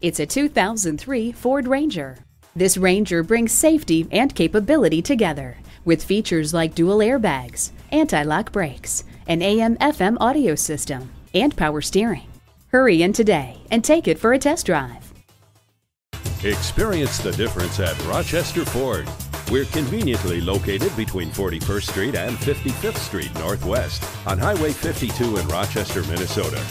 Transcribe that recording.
It's a 2003 Ford Ranger. This Ranger brings safety and capability together with features like dual airbags, anti lock brakes, an AM FM audio system, and power steering. Hurry in today and take it for a test drive. Experience the difference at Rochester Ford. We're conveniently located between 41st Street and 55th Street Northwest on Highway 52 in Rochester, Minnesota.